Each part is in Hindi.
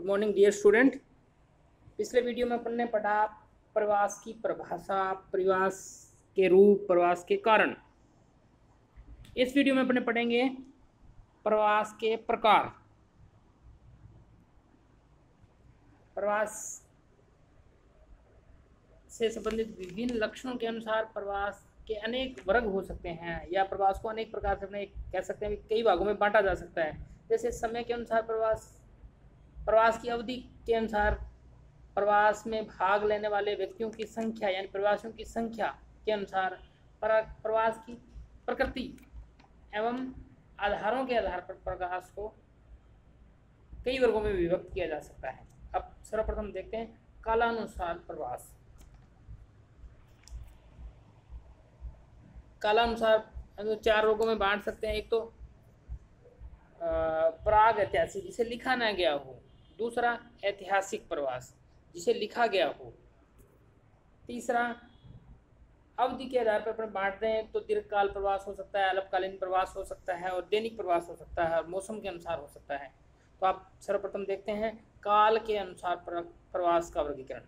गुड मॉर्निंग डियर स्टूडेंट पिछले वीडियो में अपन ने पढ़ा प्रवास की परिभाषा, प्रवास के रूप, प्रवास के कारण। इस वीडियो में अपने पढ़ेंगे प्रवास के प्रकार। प्रवास से संबंधित विभिन्न लक्षणों के अनुसार प्रवास के अनेक वर्ग हो सकते हैं, या प्रवास को अनेक प्रकार से अपने कह सकते हैं कई भागों में बांटा जा सकता है। जैसे समय के अनुसार प्रवास प्रवास की अवधि के अनुसार प्रवास में भाग लेने वाले व्यक्तियों की संख्या, यानी प्रवासियों की संख्या के अनुसार प्रवास की प्रकृति एवं आधारों के आधार पर प्रवास को कई वर्गों में विभक्त किया जा सकता है। अब सर्वप्रथम देखते हैं कालानुसार प्रवास। कालानुसार चार रोगों में बांट सकते हैं। एक तो प्राग ऐतिहासिक जिसे लिखा ना गया हो। दूसरा, ऐतिहासिक प्रवास, जिसे लिखा गया हो। तीसरा, अवधि के आधार पर अपन बांटते हैं तो दीर्घकाल प्रवास हो सकता है, अल्पकालीन प्रवास हो सकता है, और दैनिक प्रवास हो सकता है, और मौसम के अनुसार हो सकता है। तो आप सर्वप्रथम देखते हैं, काल के अनुसार प्रवास का वर्गीकरण।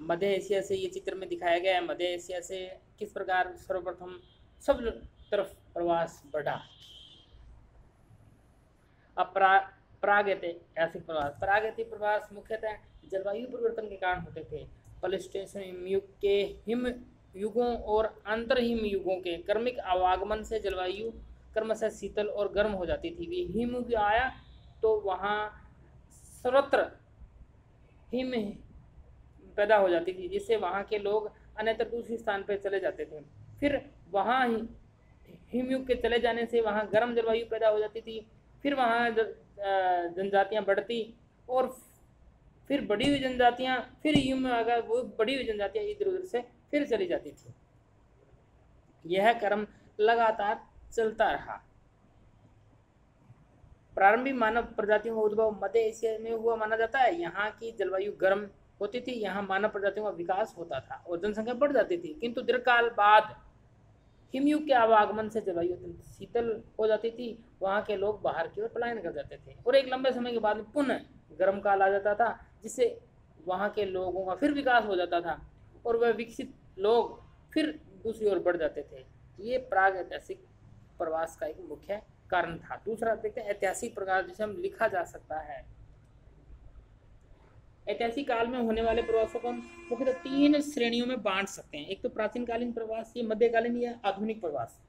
मध्य एशिया से ये चित्र में दिखाया गया है, मध्य एशिया से किस प्रकार सर्वप्रथम सब तरफ़ प्रवास बढ़ा? प्रागैतिहासिक प्रवास। प्रागैतिक प्रवास मुख्यतः जलवायु परिवर्तन के कारण होते थे। पलिस्टेशन युग के हिम युगों और अंतर हिम युगों के कर्मिक आवागमन से जलवायु क्रमशः शीतल और गर्म हो जाती थी। भी हिम युग आया तो वहाँ सर्वत्र हिम पैदा हो जाती थी, जिससे वहाँ के लोग अन्यत्र दूसरे स्थान पर चले जाते थे। फिर वहाँ ही हिमयुग के चले जाने से वहाँ गर्म जलवायु पैदा हो जाती थी। फिर वहाँ जनजातियाँ बढ़ती और फिर बड़ी हुई जनजातियाँ, फिर युग में अगर वो बड़ी हुई जनजातियाँ इधर उधर से फिर चली जाती थी। यह क्रम लगातार चलता रहा। प्रारंभिक मानव प्रजातियों का उद्भव मध्य एशिया में हुआ माना जाता है। यहाँ की जलवायु गर्म होती थी, यहाँ मानव प्रजातियों का विकास होता था और जनसंख्या बढ़ जाती थी। किंतु दीर्घकाल बाद हिमयुग के आवागमन से जलवायु अत्यंत शीतल हो जाती थी, वहाँ के लोग बाहर की ओर पलायन कर जाते थे। और एक लंबे समय के बाद पुनः गर्म काल आ जाता था, जिससे वहाँ के लोगों का फिर विकास हो जाता था और वह विकसित लोग फिर दूसरी ओर बढ़ जाते थे। ये प्राग ऐतिहासिक प्रवास का एक मुख्य कारण था। दूसरा देखते हैं, ऐतिहासिक प्रकार जिसे हम लिखा जा सकता है। ऐतिहासिक काल में होने वाले प्रवासों को हम मुख्यतः तीन श्रेणियों में बांट सकते हैं। एक तो प्राचीन कालीन प्रवास, ये मध्यकालीन या आधुनिक प्रवास।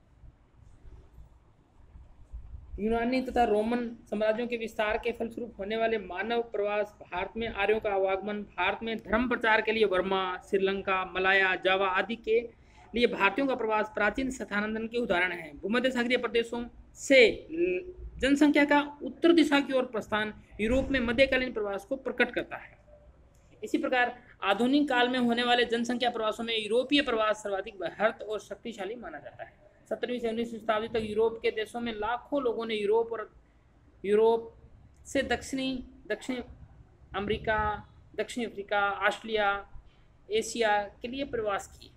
यूनानी तथा रोमन साम्राज्यों के विस्तार के फलस्वरूप होने वाले मानव प्रवास, भारत में आर्यों का आवागमन, भारत में धर्म प्रचार के लिए वर्मा, श्रीलंका, मलाया, जावा आदि के लिए भारतीयों का प्रवास प्राचीन स्थानांतरण के उदाहरण है। भूमध्य सागरीय प्रदेशों से जनसंख्या का उत्तर दिशा की ओर प्रस्थान यूरोप में मध्यकालीन प्रवास को प्रकट करता है। इसी प्रकार आधुनिक काल में होने वाले जनसंख्या प्रवासों में यूरोपीय प्रवास सर्वाधिक बृहत और शक्तिशाली माना जाता है। सत्रहवीं से उन्नीसवीं शताब्दी तक यूरोप के देशों में लाखों लोगों ने यूरोप और यूरोप से दक्षिणी, दक्षिण अमेरिका, दक्षिण अफ्रीका ऑस्ट्रेलिया एशिया के लिए प्रवास किए।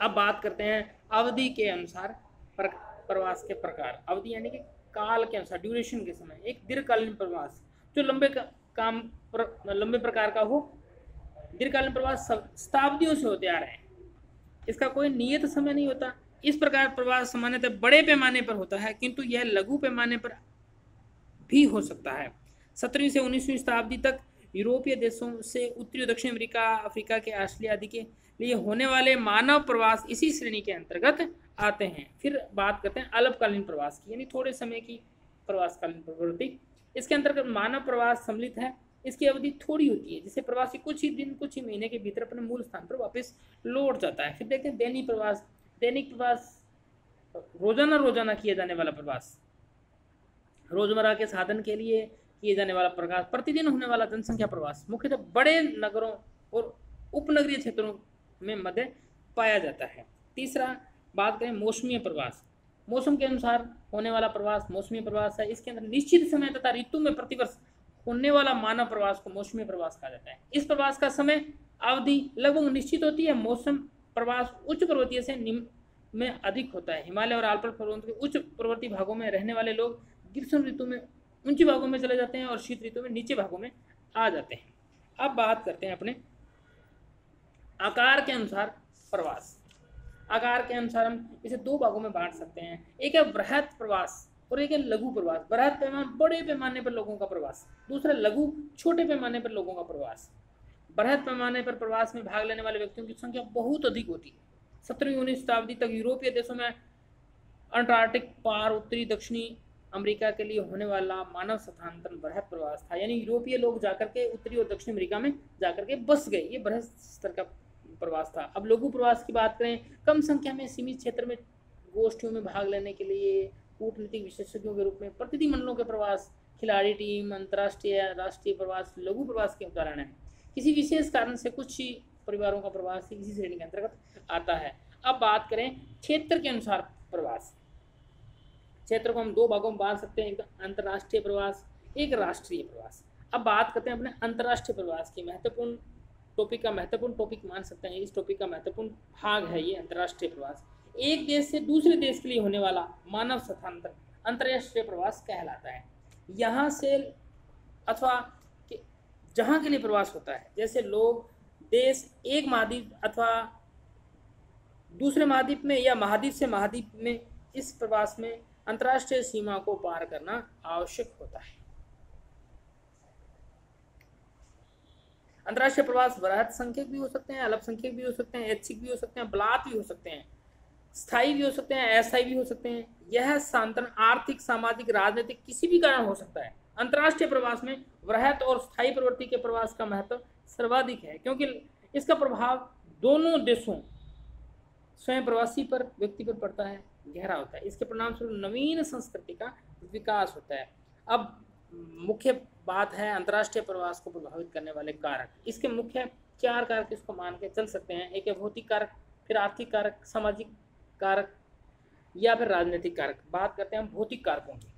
अब बात करते हैं अवधि के अनुसार प्रवास के प्रकार। अवधि यानी कि काल के अनुसार ड्यूरेशन के समय। एक दीर्घकालीन प्रवास, जो लंबे काम प्र, लंबे प्रकार का हो दीर्घकालीन प्रवास शताब्दियों से होते आ रहे हैं। इसका कोई नियत समय नहीं होता। इस प्रकार प्रवास सामान्यतः बड़े पैमाने पर होता है किंतु यह लघु पैमाने पर भी हो सकता है। सत्रहवीं से उन्नीसवीं शताब्दी तक यूरोपीय देशों से उत्तरी दक्षिण अमेरिका अफ्रीका के ऑस्ट्रेलिया आदि के लिए होने वाले मानव प्रवास इसी श्रेणी के अंतर्गत आते हैं। फिर बात करते हैं अल्पकालीन प्रवास की यानी थोड़े समय की प्रवासकालीन प्रवृत्ति। इसके अंतर्गत मानव प्रवास सम्मिलित है। इसकी अवधि थोड़ी होती है, जिससे प्रवासी कुछ ही दिन, कुछ ही महीने के भीतर अपने मूल स्थान पर वापस लौट जाता है। फिर देखते हैं दैनिक प्रवास दैनिक प्रवास, रोज़ाना रोज़ाना किया जाने वाला प्रवास। रोज़मर्रा के साधन के लिए किए जाने वाला प्रवास, प्रतिदिन होने वाला जनसंख्या प्रवास, मुख्यतः बड़े नगरों और उपनगरीय क्षेत्रों में मध्य पाया जाता है। तीसरा, बात करें मौसमी प्रवास। मौसम के अनुसार होने वाला प्रवास, मौसमी प्रवास है। इसके अंदर निश्चित समय तथा ऋतु में प्रतिवर्ष होने वाला मानव प्रवास को मौसमी प्रवास कहा जाता है। इस प्रवास का समय अवधि लगभग निश्चित होती है। मौसम प्रवास उच्च पर्वतीय से निम्न में अधिक होता है। हिमालय और आल्पर पर्वत के उच्च पर्वतीय भागों में रहने वाले लोग ग्रीष्म ऋतु में ऊँचे भागों में चले जाते हैं और शीत ऋतु में नीचे भागों में आ जाते हैं। अब बात करते हैं अपने आकार के अनुसार प्रवास। आकार के अनुसार हम इसे दो भागों में बांट सकते हैं। एक है बृहद प्रवास और एक है लघु प्रवास। बृहद पैमाने, बड़े पैमाने पर लोगों का प्रवास। दूसरा लघु, छोटे पैमाने पर लोगों का प्रवास। बृहद पैमाने पर प्रवास में भाग लेने वाले व्यक्तियों की संख्या बहुत अधिक होती है। सत्रहवीं उन्नीस शताब्दी तक यूरोपीय देशों में अंटार्कटिक, पार, उत्तरी, दक्षिणी अमेरिका के लिए होने वाला मानव स्थानांतरण बृहत प्रवास था। यानी यूरोपीय लोग जाकर के उत्तरी और दक्षिण अमेरिका में जाकर के बस गए। ये बृहद स्तर का प्रवास था। अब लघु प्रवास की बात करें, कम संख्या में सीमित क्षेत्र में गोष्ठियों में भाग लेने के लिए कूटनीतिक विशेषज्ञों के रूप में प्रतिनिधि मंडलों के प्रवास, खिलाड़ी टीम, अंतर्राष्ट्रीय, राष्ट्रीय प्रवास, लघु प्रवास के उदाहरण है। किसी विशेष कारण से कुछ ही परिवारों का प्रवास इसी श्रेणी के अंतर्गत आता है। अब बात करें क्षेत्र के अनुसार प्रवास। क्षेत्र को हम दो भागों में बाँध सकते हैं, एक अंतर्राष्ट्रीय प्रवास, एक राष्ट्रीय प्रवास। अब बात करते हैं अपने अंतर्राष्ट्रीय प्रवास की। महत्वपूर्ण टॉपिक का महत्वपूर्ण टॉपिक मान सकते हैं, इस टॉपिक का महत्वपूर्ण भाग है ये अंतर्राष्ट्रीय प्रवास। एक देश से दूसरे देश के लिए होने वाला मानव स्थानांतरण अंतर्राष्ट्रीय प्रवास कहलाता है। यहाँ से अथवा जहाँ के लिए प्रवास होता है, जैसे लोग देश एक महाद्वीप अथवा दूसरे महाद्वीप में या महाद्वीप से महाद्वीप में इस प्रवास में अंतर्राष्ट्रीय सीमा को पार करना आवश्यक होता है। अंतर्राष्ट्रीय प्रवास वृहत संख्यक भी हो सकते हैं अल्पसंख्यक भी हो सकते हैं, ऐच्छिक भी हो सकते हैं, बलात् भी हो सकते हैं, स्थायी भी हो सकते हैं, अस्थायी भी हो सकते हैं। यह सांतरण, आर्थिक, सामाजिक, राजनीतिक किसी भी कारण हो सकता है। अंतर्राष्ट्रीय प्रवास में वृहत और स्थायी प्रवृत्ति के प्रवास का महत्व सर्वाधिक है, क्योंकि इसका प्रभाव दोनों देशों, स्वयं प्रवासी पर, व्यक्ति पर पड़ता है, गहरा होता है। इसके परिणाम स्वरूप नवीन संस्कृति का विकास होता है। अब मुख्य बात है अंतर्राष्ट्रीय प्रवास को प्रभावित करने वाले कारक। इसके मुख्य चार कारक इसको मान के चल सकते हैं। एक है भौतिक कारक, फिर आर्थिक कारक, सामाजिक कारक, या फिर राजनीतिक कारक। बात करते हैं हम भौतिक कारकों की।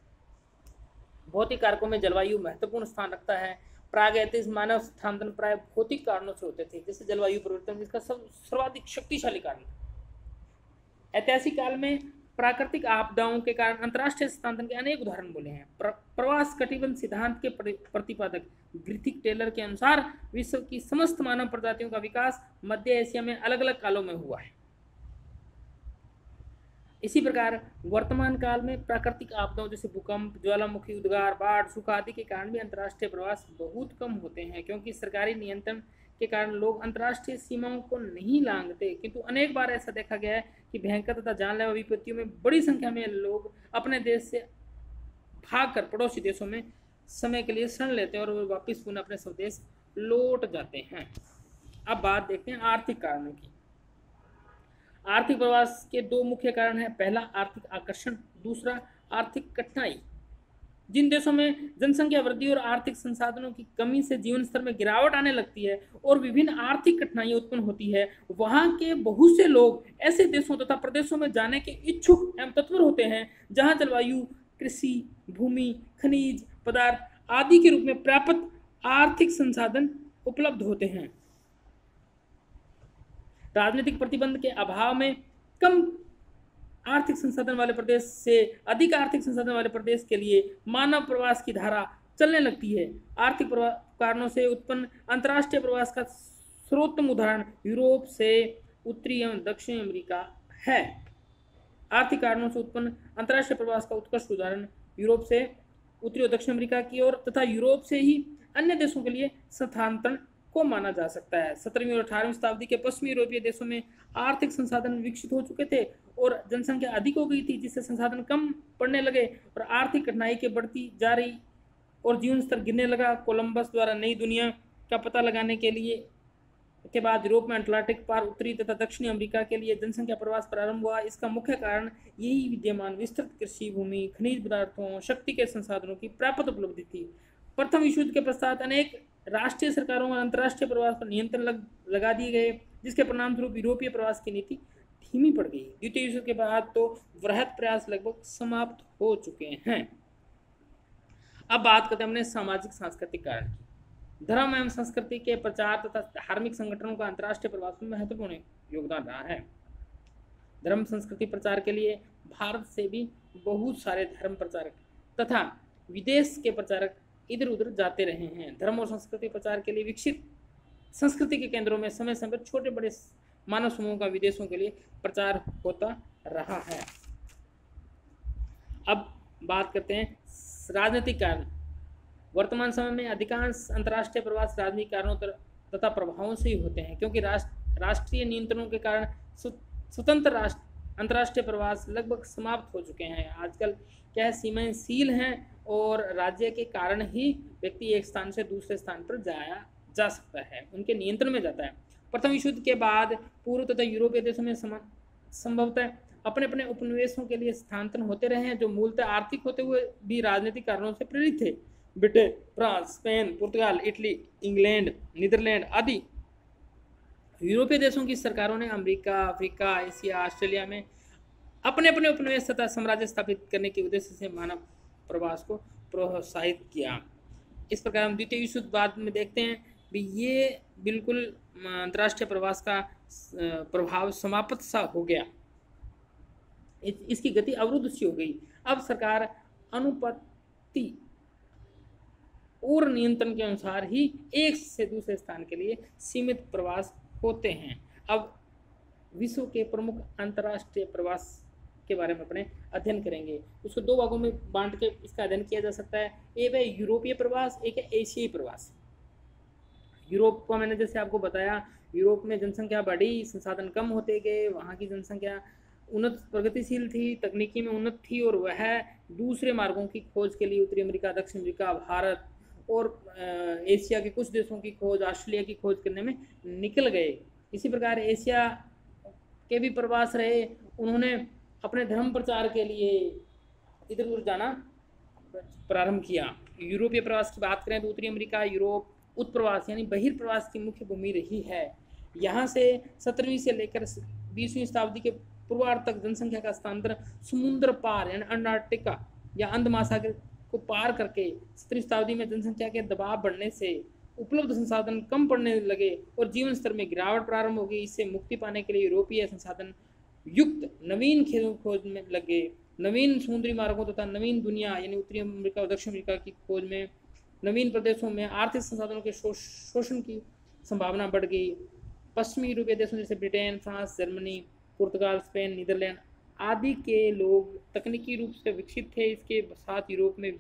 भौतिक कारकों में जलवायु महत्वपूर्ण स्थान रखता है। प्रागैतिक मानव स्थानांतरण प्राय भौतिक कारणों से होते थे, जैसे जलवायु परिवर्तन जिसका सब सर्वाधिक शक्तिशाली कारण ऐतिहासिक काल में प्राकृतिक आपदाओं के कारण अंतर्राष्ट्रीय स्थानांतरण के अनेक उदाहरण बोले हैं। प्र, प्रवास कटिबंध सिद्धांत के प्रतिपादक ग्रिथिक टेलर के अनुसार विश्व की समस्त मानव प्रजातियों का विकास मध्य एशिया में अलग अलग कालों में हुआ है। इसी प्रकार वर्तमान काल में प्राकृतिक आपदाओं जैसे भूकंप ज्वालामुखी उद्गार बाढ़ सूखा आदि के कारण भी अंतर्राष्ट्रीय प्रवास बहुत कम होते हैं क्योंकि सरकारी नियंत्रण के कारण लोग अंतर्राष्ट्रीय सीमाओं को नहीं लांघते। किंतु अनेक बार ऐसा देखा गया है कि भयंकर तथा जानलेवा विपत्तियों में बड़ी संख्या में लोग अपने देश से भागकर पड़ोसी देशों में समय के लिए शरण लेते हैं और वापस पुनः अपने स्वदेश लौट जाते हैं। अब बात देखते हैं आर्थिक कारणों की। आर्थिक प्रवास के दो मुख्य कारण हैं। पहला, आर्थिक आकर्षण। दूसरा, आर्थिक कठिनाई। जिन देशों में जनसंख्या वृद्धि और आर्थिक संसाधनों की कमी से जीवन स्तर में गिरावट आने लगती है और विभिन्न आर्थिक कठिनाइयाँ उत्पन्न होती है, वहाँ के बहुत से लोग ऐसे देशों तथा प्रदेशों में जाने के इच्छुक एवं तत्पर होते हैं, जहाँ जलवायु, कृषि, भूमि, खनिज पदार्थ आदि के रूप में प्राप्त आर्थिक संसाधन उपलब्ध होते हैं। राजनीतिक प्रतिबंध के अभाव में कम आर्थिक संसाधन वाले प्रदेश से अधिक आर्थिक संसाधन वाले प्रदेश के लिए मानव प्रवास की धारा चलने लगती है। आर्थिक कारणों से उत्पन्न अंतर्राष्ट्रीय प्रवास का सर्वोत्तम उदाहरण यूरोप से उत्तरी एवं दक्षिण अमेरिका है। आर्थिक कारणों से उत्पन्न अंतर्राष्ट्रीय प्रवास का उत्कृष्ट उदाहरण यूरोप से उत्तरी और दक्षिण अमेरिका की ओर तथा यूरोप से ही अन्य देशों के लिए स्थानांतरण को माना जा सकता है। सत्रहवीं और अठारहवीं शताब्दी के पश्चिमी यूरोपीय देशों में आर्थिक संसाधन विकसित हो चुके थे और जनसंख्या अधिक हो गई थी, जिससे संसाधन कम पड़ने लगे और आर्थिक कठिनाई के बढ़ती जा रही और जीवन स्तर गिरने लगा। कोलंबस द्वारा नई दुनिया का पता लगाने के लिए के बाद यूरोप में अटलांटिक पार उत्तरी तथा दक्षिणी अमेरिका के लिए जनसंख्या प्रवास प्रारंभ हुआ। इसका मुख्य कारण यही विद्यमान विस्तृत कृषि भूमि, खनिज पदार्थों, शक्ति के संसाधनों की प्राप्त उपलब्धि थी। प्रथम विश्व युद्ध के पश्चात अनेक राष्ट्रीय सरकारों और अंतर्राष्ट्रीय प्रवास पर नियंत्रण लग, लगा दिए गए जिसके परिणाम स्वरूप यूरोपीय प्रवास की नीति धीमी पड़ गई। द्वितीय विश्व के बाद तो वृहद प्रयास लगभग समाप्त हो चुके हैं। अब बात करते हैं अपने सामाजिक सांस्कृतिक कारण की। धर्म एवं संस्कृति के प्रचार तथा धार्मिक संगठनों का अंतर्राष्ट्रीय प्रवास में महत्वपूर्ण योगदान रहा है। धर्म संस्कृति प्रचार के लिए भारत से भी बहुत सारे धर्म प्रचारक तथा विदेश के प्रचारक इधर उधर जाते रहे हैं। धर्म और संस्कृति प्रचार के लिए विकसित संस्कृति के केंद्रों में समय समय पर छोटे बड़े मानव समूह का विदेशों के लिए प्रचार होता रहा है। अब बात करते हैं राजनीतिक कारण। वर्तमान समय में अधिकांश अंतर्राष्ट्रीय प्रवास राजनीतिक कारणों तथा प्रभावों से ही होते हैं, क्योंकि राष्ट्र, राष्ट्रीय नियंत्रणों के कारण स्वतंत्र राष्ट्र अंतर्राष्ट्रीय प्रवास लगभग समाप्त हो चुके हैं। आजकल क्या है सीमाएंशील हैं और राज्य के कारण ही व्यक्ति एक स्थान से दूसरे स्थान पर जाया जा सकता है, उनके नियंत्रण में जाता है। प्रथम विश्व युद्ध के बाद पूर्व तथा यूरोपीय देशों में संभवतः अपने अपने उपनिवेशों के लिए स्थानांतरण होते रहे हैं, जो मूलतः आर्थिक होते हुए भी राजनीतिक कारणों से प्रेरित थे। ब्रिटेन, फ्रांस, स्पेन, पुर्तगाल, इटली, इंग्लैंड, नीदरलैंड आदि यूरोपीय देशों की सरकारों ने अमेरिका, अफ्रीका, एशिया, ऑस्ट्रेलिया में अपने अपने उपनिवेश तथा साम्राज्य स्थापित करने के उद्देश्य से मानव प्रवास को प्रोत्साहित किया। इस प्रकार हम द्वितीय विश्व बाद में देखते हैं भी ये बिल्कुल अंतर्राष्ट्रीय प्रवास का प्रभाव समाप्त सा हो गया। इसकी गति अवरुद्ध सी हो गई। अब सरकार अनुपत्ति और नियंत्रण के अनुसार ही एक से दूसरे स्थान के लिए सीमित प्रवास होते हैं। अब विश्व के प्रमुख अंतर्राष्ट्रीय प्रवास के बारे में अपने अध्ययन करेंगे। उसको दो भागों में बांट के इसका अध्ययन किया जा सकता है। एक है यूरोपीय प्रवास, एक है एशियाई प्रवास। यूरोप को मैंने जैसे आपको बताया, यूरोप में जनसंख्या बढ़ी, संसाधन कम होते गए, वहाँ की जनसंख्या उन्नत, प्रगतिशील थी, तकनीकी में उन्नत थी और वह दूसरे मार्गों की खोज के लिए उत्तरी अमेरिका, दक्षिण अमेरिका, भारत और एशिया के कुछ देशों की खोज, ऑस्ट्रेलिया की खोज करने में निकल गए। इसी प्रकार एशिया के भी प्रवास रहे, उन्होंने अपने धर्म प्रचार के लिए इधर उधर जाना प्रारंभ किया। यूरोपीय प्रवास की बात करें तो उत्तरी अमेरिका, यूरोप, उत्प्रवास यानी बहिर्प्रवास की मुख्य भूमि रही है। यहाँ से सत्रहवीं से लेकर बीसवीं शताब्दी के पूर्वार्ध तक जनसंख्या का स्थानांतरण समुद्र पार यानी अंटार्कटिका या अंध महासागर को पार करके सत्रहवीं शताब्दी में जनसंख्या के दबाव बढ़ने से उपलब्ध संसाधन कम पड़ने लगे और जीवन स्तर में गिरावट प्रारंभ हो गई। इससे मुक्ति पाने के लिए यूरोपीय संसाधन युक्त नवीन खेलों खोज में लगे। नवीन समुद्री मार्गों तथा नवीन दुनिया यानी उत्तरी अमेरिका और दक्षिण अमेरिका की खोज में नवीन प्रदेशों में आर्थिक संसाधनों के शोषण की संभावना बढ़ गई। पश्चिमी यूरोपीय देशों जैसे ब्रिटेन, फ्रांस, जर्मनी, पुर्तगाल, स्पेन, नीदरलैंड आदि के लोग तकनीकी रूप से विकसित थे, इसके साथ यूरोप में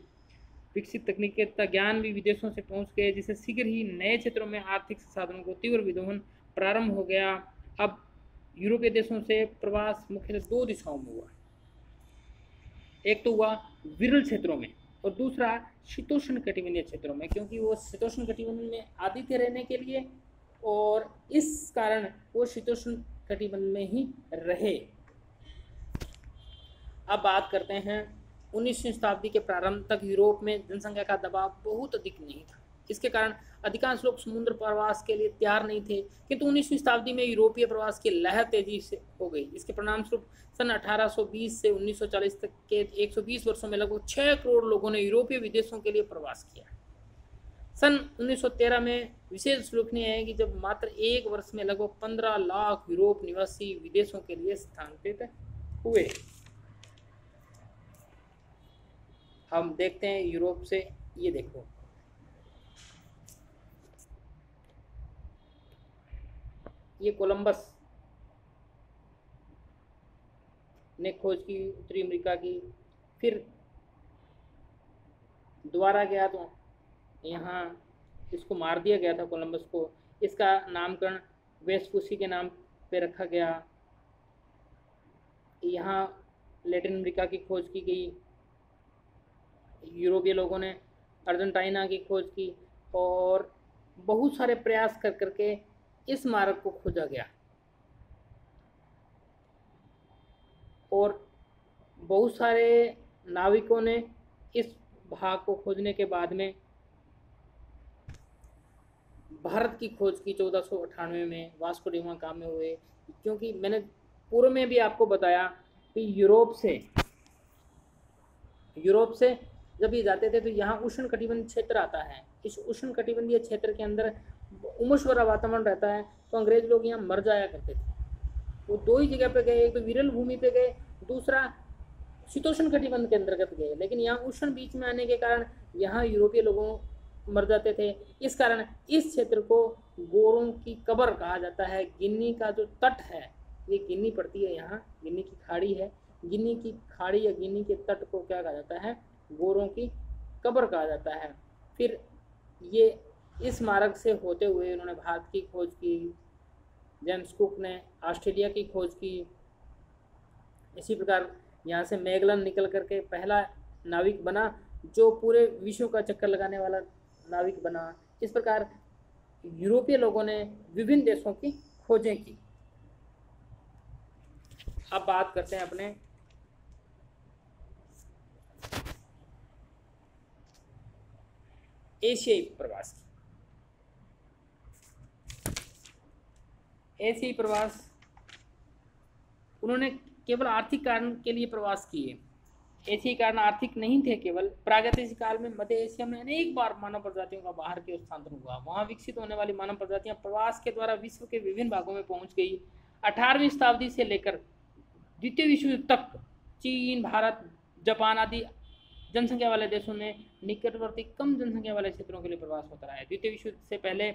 विकसित तकनीकी तथा ज्ञान भी विदेशों से पहुँच गए जिससे शीघ्र ही नए क्षेत्रों में आर्थिक संसाधनों को तीव्र विदोहन प्रारंभ हो गया। अब यूरोपीय देशों से प्रवास मुख्यतः दो दिशाओं में हुआ एक तो हुआ विरल क्षेत्रों में और दूसरा शीतोष्ण कटिबंधीय क्षेत्रों में, क्योंकि वो शीतोष्ण कटिबंध में आदि आदित्य रहने के लिए और इस कारण वो शीतोष्ण कटिबंध में ही रहे। अब बात करते हैं उन्नीसवीं शताब्दी के प्रारंभ तक यूरोप में जनसंख्या का दबाव बहुत अधिक नहीं था। इसके कारण अधिकांश लोग समुद्र प्रवास के लिए तैयार नहीं थे, किंतु उन्नीसवीं शताब्दी में यूरोपीय प्रवास की लहर तेज़ी से हो गई। इसके परिणाम स्वरूप सन 1820 से 1940 तक के 120 वर्षों में लगभग 6 करोड़ लोगों ने यूरोपीय विदेशों के लिए प्रवास किया। सन 1913 में विशेष उल्लेखनीय है कि जब मात्र एक वर्ष में लगभग 15 लाख यूरोप निवासी विदेशों के लिए स्थानांतरित हुए। हम देखते हैं यूरोप से, ये देखो। ये कोलंबस ने खोज की, उत्तरी अमेरिका की, फिर दोबारा गया तो यहाँ इसको मार दिया गया था कोलंबस को। इसका नामकरण वेस्पुसी के नाम पे रखा गया। यहाँ लेटिन अमेरिका की खोज की गई। यूरोपीय लोगों ने अर्जेंटाइना की खोज की और बहुत सारे प्रयास कर करके इस मार्ग को खोजा गया। और बहुत सारे नाविकों ने इस भाग को खोजने के बाद में भारत की खोज की चौदह में, वास्को डिमा काम में हुए। क्योंकि मैंने पूर्व में भी आपको बताया कि यूरोप से यूरोप से जब ये जाते थे तो यहाँ उष्ण कटिबंध क्षेत्र आता है। इस उष्ण कटिबंधीय क्षेत्र के अंदर उमस वाला वातावरण रहता है तो अंग्रेज़ लोग यहाँ मर जाया करते थे। वो दो ही जगह पे गए, एक तो विरल भूमि पे गए, दूसरा शीतोष्ण कटिबंध के अंतर्गत गए। लेकिन यहाँ उष्ण बीच में आने के कारण यहाँ यूरोपीय लोगों मर जाते थे। इस कारण इस क्षेत्र को गोरों की कबर कहा जाता है। गिन्नी का जो तट है, ये गिन्नी पड़ती है यहाँ, गिन्नी की खाड़ी है। गिन्नी की खाड़ी या गिन्नी के तट को क्या कहा जाता है? गोरों की कब्र कहा जाता है। फिर ये इस मार्ग से होते हुए उन्होंने भारत की खोज की, जेम्स कुक ने ऑस्ट्रेलिया की खोज की। इसी प्रकार यहाँ से मैगलन निकल करके पहला नाविक बना, जो पूरे विश्व का चक्कर लगाने वाला नाविक बना। इस प्रकार यूरोपीय लोगों ने विभिन्न देशों की खोजें की। अब बात करते हैं अपने एशियाई प्रवास की। एशियाई प्रवास, उन्होंने केवल आर्थिक कारण के लिए प्रवास किए। एशियाई कारण आर्थिक नहीं थे केवल, प्रागैतिक काल में मध्य एशिया में अनेक बार मानव प्रजातियों का बाहर के स्थानांतरण हुआ। वहाँ विकसित होने वाली मानव प्रजातियाँ प्रवास के द्वारा विश्व के विभिन्न भागों में पहुँच गई। अठारहवीं शताब्दी से लेकर द्वितीय विश्व युद्ध तक चीन, भारत, जापान आदि जनसंख्या वाले देशों में निकटवर्ती कम जनसंख्या वाले क्षेत्रों के लिए प्रवास होता रहा है। द्वितीय विश्व से पहले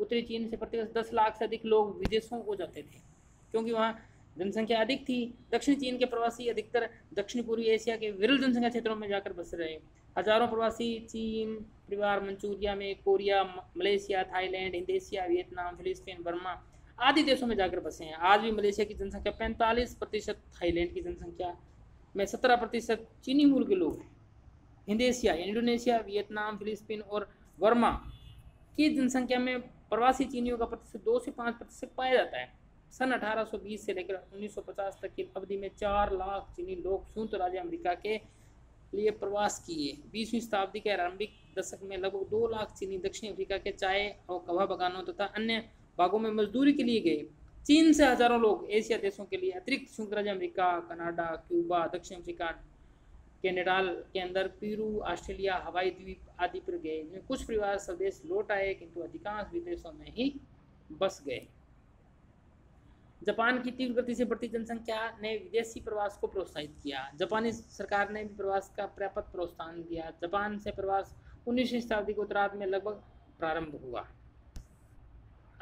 उत्तरी चीन से प्रतिवर्ष दस लाख से अधिक लोग विदेशों को जाते थे, क्योंकि वहाँ जनसंख्या अधिक थी। दक्षिण चीन के प्रवासी अधिकतर दक्षिण पूर्वी एशिया के विरल जनसंख्या क्षेत्रों में जाकर बस रहे। हज़ारों प्रवासी चीन परिवार मंचूरिया में Korea Malaysia, Thailand, Indonesia, Vietnam, फिलिस्तीन, बर्मा आदि देशों में जाकर बसे हैं। आज भी मलेशिया की जनसंख्या पैंतालीस प्रतिशत, थाईलैंड की जनसंख्या में सत्रह प्रतिशत, चीनी मूल के लोग हैं। इंडोनेशिया इंडोनेशिया, वियतनाम, फिलिस्तीन और वर्मा की जनसंख्या में प्रवासी चीनियों का प्रतिशत दो से पाँच प्रतिशत पाया जाता है। सन 1820 से लेकर 1950 तक की अवधि में चार लाख चीनी लोग संयुक्त राज्य अमेरिका के लिए प्रवास किए। बीसवीं शताब्दी के आरंभिक दशक में लगभग दो लाख चीनी दक्षिण अफ्रीका के चाय और कवा बगानों तथा अन्य भागों में मजदूरी के लिए गए। चीन से हज़ारों लोग एशिया देशों के लिए अतिरिक्त संयुक्त राज्य अमेरिका, कनाडा, क्यूबा, दक्षिण अफ्रीका केनेडाल के अंदर पीरू, ऑस्ट्रेलिया, हवाई द्वीप आदि पर गए। कुछ परिवार स्वदेश लौट आए, किंतु अधिकांश विदेशों में ही बस गए। जापान की तीव्र गति से बढ़ती जनसंख्या ने विदेशी प्रवास को प्रोत्साहित किया। जापानी सरकार ने भी प्रवास का पर्याप्त प्रोत्साहन दिया। जापान से प्रवास उन्नीसवीं शताब्दी के उत्तरार्ध में लगभग प्रारंभ हुआ।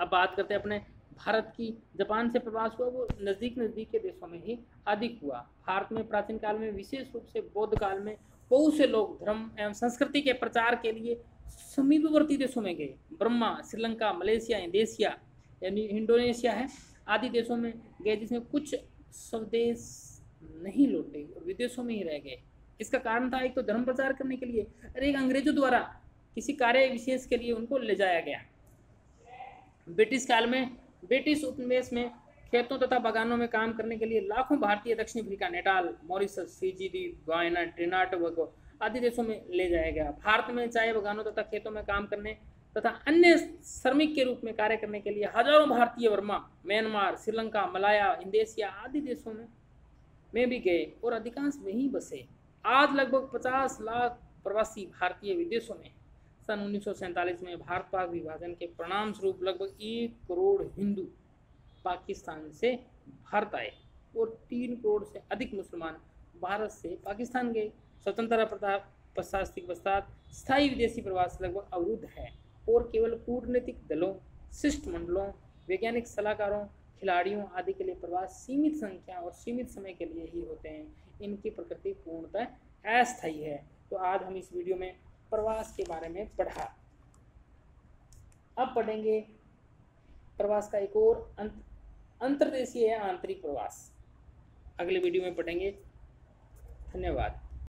अब बात करते हैं अपने भारत की जापान से प्रवास हुआ, वो नज़दीक नज़दीक के देशों में ही अधिक हुआ। भारत में प्राचीन काल में, विशेष रूप से बौद्ध काल में, बहुत से लोग धर्म एवं संस्कृति के प्रचार के लिए समीपवर्ती देशों में गए। ब्रह्मा, श्रीलंका, मलेशिया, इंडोनेशिया, यानी इंडोनेशिया है, आदि देशों में गए, जिसमें कुछ स्वदेश नहीं लौटे और विदेशों में ही रह गए। इसका कारण था, एक तो धर्म प्रचार करने के लिए अरे एक अंग्रेज़ों द्वारा किसी कार्य विशेष के लिए उनको ले जाया गया। ब्रिटिश काल में ब्रिटिश उपनिवेश में खेतों तथा बागानों में काम करने के लिए लाखों भारतीय दक्षिण अफ्रीका, नेटाल फिजी द्वीप गायना, ट्रिनाट आदि देशों में ले जाया गया। भारत में चाय बागानों तथा खेतों में काम करने तथा अन्य श्रमिक के रूप में कार्य करने के लिए हज़ारों भारतीय Burma, Myanmar, Sri Lanka, Malaya, Indonesia आदि देशों में में भी गए और अधिकांश वहीं बसे। आज लगभग पचास लाख प्रवासी भारतीय विदेशों में सन उन्नीस सौ सैंतालीस में भारत पाक विभाजन के परिणाम स्वरूप लगभग एक करोड़ हिंदू पाकिस्तान से भारत आए और तीन करोड़ से अधिक मुसलमान भारत से पाकिस्तान गए। स्वतंत्रता पश्चात पश्चात स्थायी विदेशी प्रवास लगभग अवरुद्ध है और केवल कूटनीतिक दलों शिष्टमंडलों वैज्ञानिक सलाहकारों, खिलाड़ियों आदि के लिए प्रवास सीमित संख्या और सीमित समय के लिए ही होते हैं। इनकी प्रकृति पूर्णतः अस्थायी है। तो आज हम इस वीडियो में प्रवास के बारे में पढ़ा। अब पढ़ेंगे प्रवास का एक और अंत, अंतर्देशीय है आंतरिक प्रवास। अगले वीडियो में पढ़ेंगे। धन्यवाद।